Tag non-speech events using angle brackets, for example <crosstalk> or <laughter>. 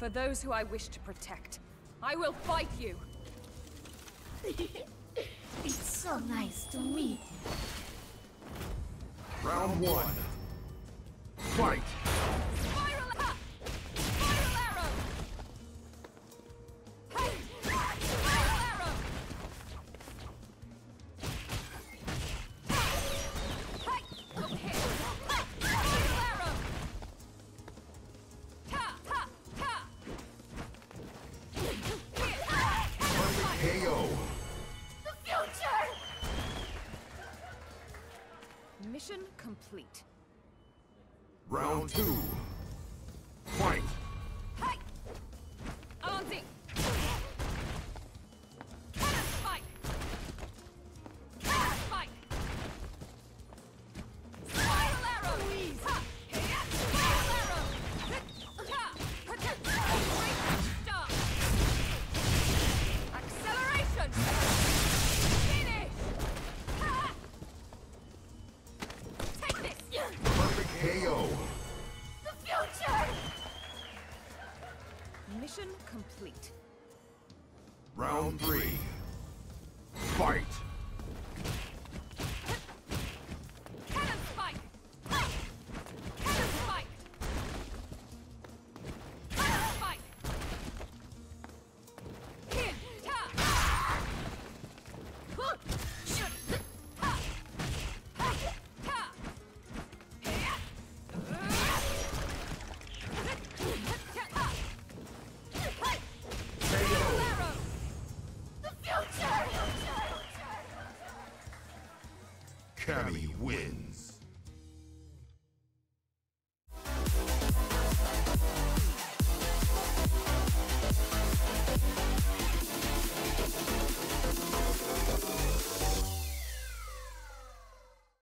For those who I wish to protect, I will fight you! <laughs> It's so nice to meet you. Round one. Fight! Mission complete. Round two. KO. The future! Mission complete. Round three. Fight! Cammy wins.